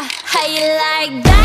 How you like that?